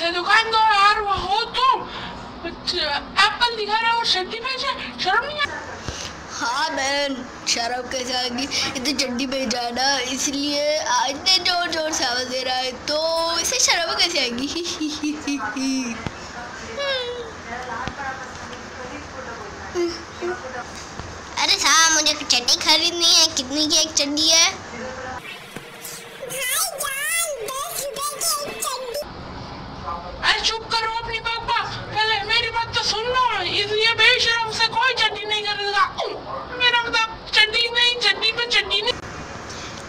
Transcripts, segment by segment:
से दुकान दो यार वहाँ हो तो एप्पल दिखा रहा है शर्टी चड्डी भेजे शर्म नहीं हाँ मैं शराब कैसे आएगी? इतनी जल्दी पे जाना इसलिए आज ने ज़ोर ज़ोर से आवाज़ दे रहा है तो इसे शराब कैसे आएगी? अरे साहब मुझे चड्डी खरीदनी है कितने की एक चड्डी है?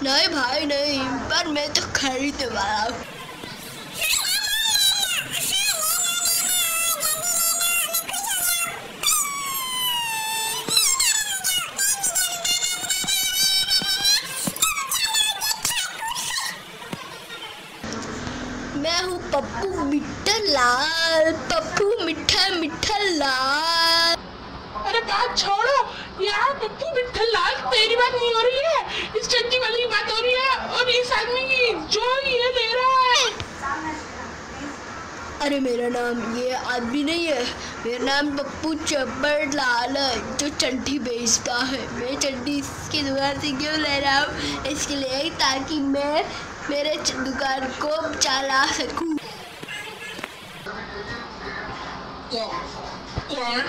नहीं भाई, नहीं, पर मैं तो खरीदने वाला मैं हूँ पप्पू मिठा लाल, पप्पू मिठा मिठा लाल। अरे बात छोड़ो यार पप्पू विठल लाल, तेरी बात नहीं हो रही है। इस चड्डी वाली की बात हो रही है और इस आदमी की जो ये ले रहा है अरे मेरा नाम ये आदमी नहीं है। मेरा नाम पप्पू चब्बर लाल है, जो चंडी बेचता है। मैं चंडी इसकी दुकान से क्यों ले रहा हूँ? इसके लिए ताकि मैं मेरे दुकान को चला सकूँ। Yeah. कौन